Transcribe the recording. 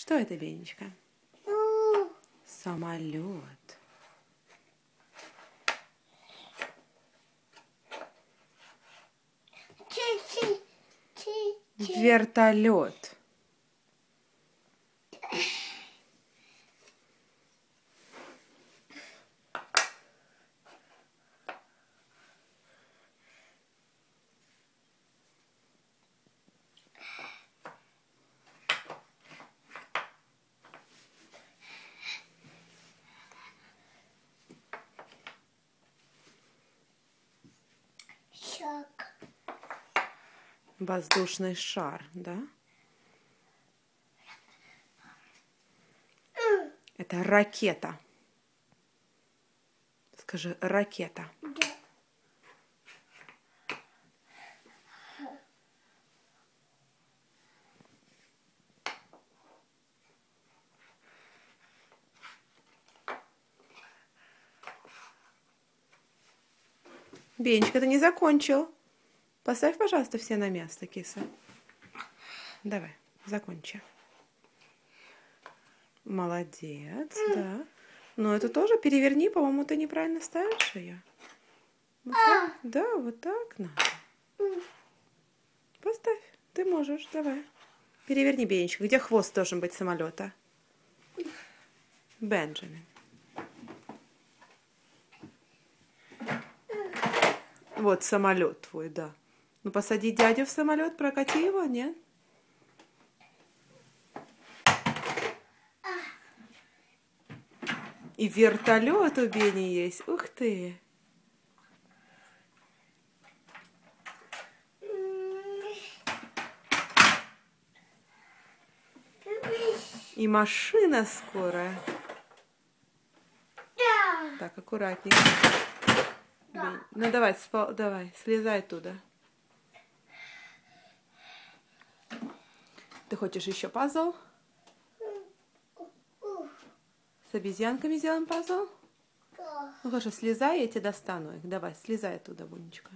Что это, Бенечка? Самолет. Вертолет. Воздушный шар, да? Это ракета. Скажи, ракета. Бенечка, ты не закончил. Поставь, пожалуйста, все на место, киса. Давай, закончи. Молодец, да. Но это тоже переверни, по-моему, ты неправильно ставишь ее. Вот так. Да, вот так надо. Поставь, ты можешь, давай. Переверни, Бенечка. Где хвост должен быть самолета? Бенджамин. Вот самолет твой, да. Ну посади дядю в самолет, прокати его, нет? И вертолет у Бени есть. Ух ты! И машина скорая. Да. Так, аккуратнее. Бень. Ну давай, спал, давай, слезай оттуда. Ты хочешь еще пазл? С обезьянками сделаем пазл? Да. Ну хорошо, слезай, я тебе достану их. Давай, слезай оттуда, Бунечка.